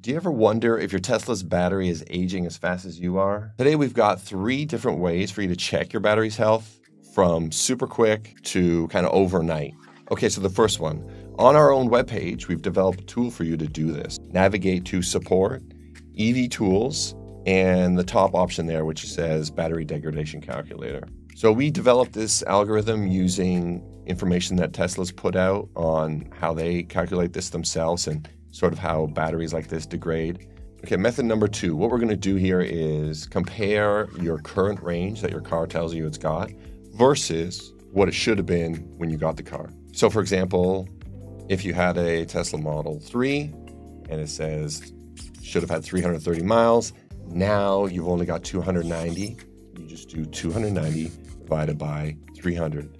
Do you ever wonder if your Tesla's battery is aging as fast as you are? Today, we've got three different ways for you to check your battery's health from super quick to kind of overnight. Okay, so the first one on our own webpage, we've developed a tool for you to do this. Navigate to support, EV tools, and the top option there, which says battery degradation calculator. So we developed this algorithm using information that Tesla's put out on how they calculate this themselves and sort of how batteries like this degrade. Okay, method number two. What we're going to do here is compare your current range that your car tells you it's got versus what it should have been when you got the car. So, for example, if you had a Tesla Model 3 and it says should have had 330 miles, now you've only got 290. You just do 290 divided by 300.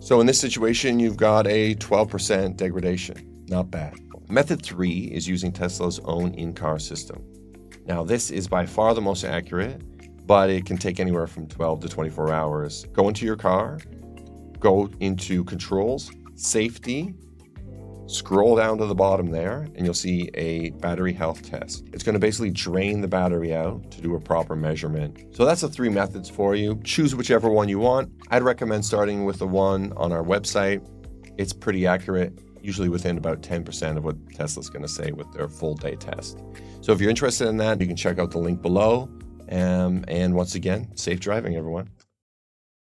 So in this situation, you've got a 12% degradation. Not bad. Method three is using Tesla's own in car system. Now, this is by far the most accurate, but it can take anywhere from 12 to 24 hours. Go into your car, go into controls, safety, Scroll down to the bottom there and you'll see a battery health test. It's going to basically drain the battery out to do a proper measurement. So that's the three methods for you. Choose whichever one you want. I'd recommend starting with the one on our website. It's pretty accurate, usually within about 10% of what Tesla's going to say with their full day test. So if you're interested in that, you can check out the link below. Um, and once again, safe driving, everyone.